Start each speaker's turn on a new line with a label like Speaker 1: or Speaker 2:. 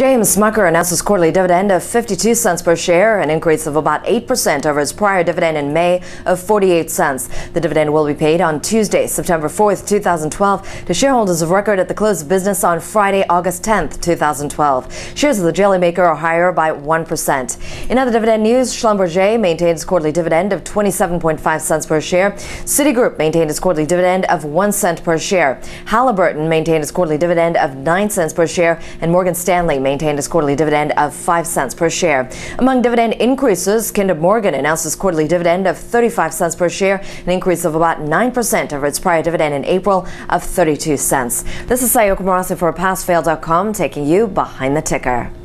Speaker 1: JM Smucker announces quarterly dividend of 52 cents per share, an increase of about 8% over his prior dividend in May of 48 cents. The dividend will be paid on Tuesday, September 4th, 2012 to shareholders of record at the close of business on Friday, August 10th, 2012. Shares of the jelly maker are higher by 1%. In other dividend news, Schlumberger maintains quarterly dividend of 27.5 cents per share. Citigroup maintained its quarterly dividend of 1 cent per share. Halliburton maintained its quarterly dividend of 9 cents per share and Morgan Stanley maintained its quarterly dividend of 5 cents per share. Among dividend increases, Kinder Morgan announced its quarterly dividend of 35 cents per share, an increase of about 9% over its prior dividend in April of 32 cents. This is Sayoko Murase for PassFail.com, taking you behind the ticker.